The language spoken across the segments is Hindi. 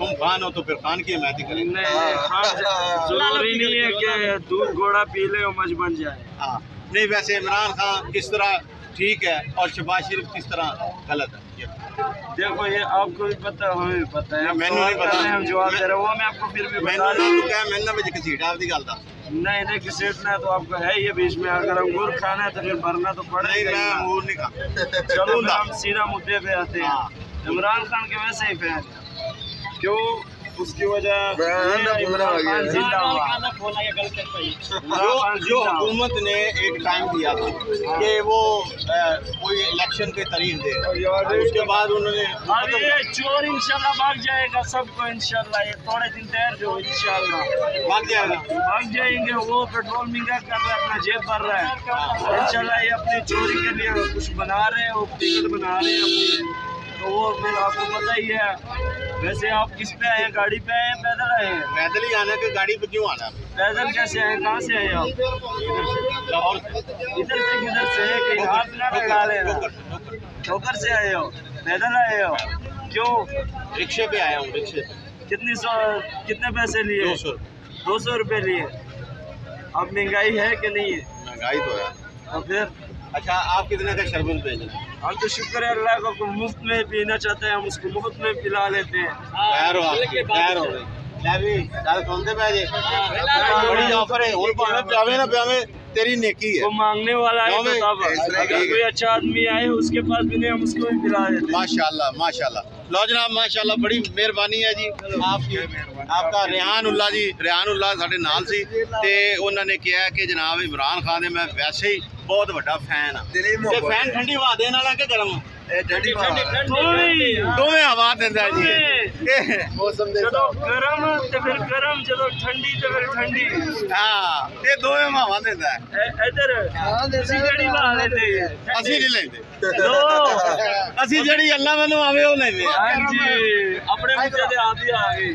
तुम खान हो तो फिर खान की हमायती करेंगे ज़रूरी नहीं है कि दूध घोड़ा पी ले और मज बन जाए। हाँ। नहीं वैसे इमरान खान किस तरह ठीक है और शबाज शरीफ किस तरह गलत है? देखो ये आपको भी पता है हमें भी पता है। मैंने नहीं पता। हम जवाब दे रहे हैं वो मैं आपको फिर भी मैंने बता ना दूँ क्या मैंने बजे घसीटा आपकी गल दा। नहीं नहीं घसीटना तो आपको है ये बीच में। अगर अंगूर खाना है तो फिर भरना तो नहीं पड़ेगा मैं ही ना। अंगूर नहीं खा। चलो हम सीधा मुद्दे पे आते हैं। हाँ। इमरान खान के वैसे ही फ़ैन हैं। क्यों? उसकी वजह है। जो हुकूमत ने एक टाइम दिया था कि वो कोई इलेक्शन के तारीख दे। उसके बाद उन्होंने चोर इंशाल्लाह भाग जाएगा सबको इंशाल्लाह। ये थोड़े दिन ठहर जो इंशाल्लाह। भाग जाएगा। भाग जाएँगे वो पेट्रोल महँगा कर रहा है अपना जेब भर रहा है। इंशाल्लाह ये अपनी चोरी के लिए कुछ बना रहे हैं वो टिकट बना रहे हैं अपनी। तो वो फिर आपको पता ही है वैसे आप किस पे आए हैं गाड़ी पे आए हैं पैदल आए हैं? पैदल ही आना कि गाड़ी पे क्यों आना पैदल कैसे आए कहाँ से आए आप? इधर से किधर से है कहीं हाथ ना लगा लेना? ठोकर से आए हो? पैदल आए हो? क्यों? रिक्शे पे आया हूँ रिक्शे कितनी सौ कितने पैसे लिए? दो सौ दो सौ रुपये लिए। अब महँगाई है कि नहीं? है महँगाई तो है। और फिर? अच्छा आप कितने का शरबत भेज रहे हैं? हम तो शुक्र है अल्लाह को मुफ़्त में पीना चाहते हैं हम उसको मुफ़्त में पिला लेते हैं। तेरी नेकी है। वो मांगने वाला है तो कोई अच्छा आदमी आए उसके पास भी नहीं हम उसको भी पिला देते माशाल्लाह माशाल्लाह। लो जनाब माशाल्लाह बड़ी मेहरबानी है जी। आपकी आपका रेहान उल्ला जी रेहान उल्ला साढ़े नाल सी। ते उन्होंने कहा कि जनाब इमरान खान ने मैं वैसे ही ਬਹੁਤ ਵੱਡਾ ਫੈਨ ਆ। ਤੇ ਫੈਨ ਠੰਡੀ ਹਵਾ ਦੇ ਨਾਲ ਕਿ ਗਰਮ? ਦੋਵੇਂ ਹਵਾ ਦਿੰਦਾ ਜੀ। ਮੌਸਮ ਦੇ ਜਦੋਂ ਗਰਮ ਤੇ ਫਿਰ ਗਰਮ ਜਦੋਂ ਠੰਡੀ ਤੇ ਫਿਰ ਠੰਡੀ। ਹਾਂ ਇਹ ਦੋਵੇਂ ਹਵਾ ਦਿੰਦਾ ਇੱਧਰ। ਤੁਸੀਂ ਜਿਹੜੀ ਬਾਹ ਲੈਂਦੇ। ਅਸੀਂ ਨਹੀਂ ਲੈਂਦੇ। ਲੋ। ਅਸੀਂ ਜਿਹੜੀ ਅੱਲਾ ਵੱਲੋਂ ਆਵੇ ਉਹ ਲੈਂਦੇ ਆਪਣੇ ਬੱਚੇ ਦੇ ਆਪ ਹੀ ਆ ਗਏ।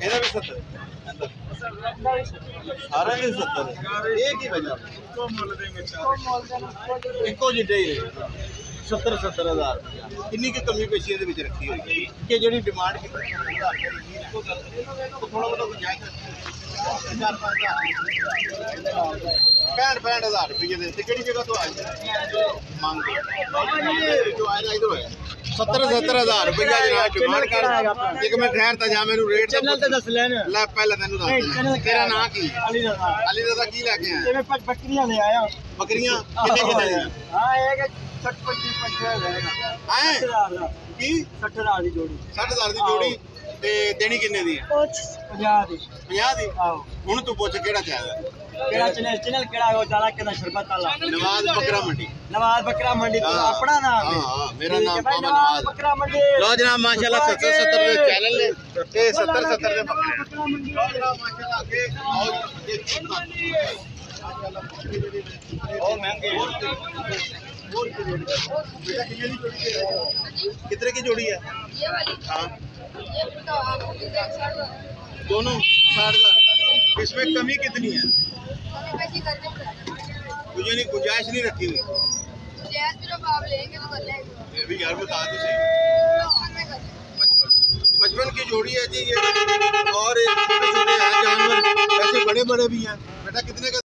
ਇਹਦਾ ਵੀ 70 ਸਾਰਾ ਵੀ 70 ਇਹ ਕੀ ਵਜ੍ਹਾ ਇੱਕੋ ਜਿੱਡੇ ਹੀ 70 70 ਹਜ਼ਾਰ ਕਿੰਨੀ ਕੀ ਕਮੀ ਪੇਸ਼ੀ ਇਹਦੇ ਵਿੱਚ ਰੱਖੀ ਹੋਈ ਹੈ ਕਿ ਜਿਹੜੀ ਡਿਮਾਂਡ ਕੀਤੀ ਹਜ਼ਾਰ ਰੁਪਏ ਦੀ ਇੱਕੋ ਗੱਲ ਉਹ ਥੋੜਾ ਬਹੁਤਾ ਗੁੰਜਾਇਸ਼ ਰੱਖੀ ਚਾਰ ਪੰਜ ਹਜ਼ਾਰ ਪੈਂਹਠ ਪੈਂਹਠ ਹਜ਼ਾਰ ਰੁਪਏ ਦੇ ਤੇ ਕਿਹੜੀ ਜਗ੍ਹਾ ਤੋਂ ਆਏ ਮੰਗ ਜੋ ਆਇਆ ਇਧਰ ਹੋਇਆ ਜੋੜੀ। ਤੇ ਦੇਣੀ ਕਿੰਨੇ ਦੀ ਹੈ? 50 ਦੀ। 50 ਦੀ? ਆਹੋ। ਹੁਣ ਤੂੰ ਪੁੱਛ ਕਿਹੜਾ ਚਾਹੀਦਾ? केड़ा कितने की जोड़ी है? ये वाली। तो तो दोनों साठ का इसमें कमी कितनी है मुझे नहीं गुंजाइश नहीं रखी हुई बचपन यार बता तो सही पचपन पचपन की जोड़ी है जी ये और छोटे छोटे हैं जानवर वैसे बड़े बड़े भी हैं बेटा कितने का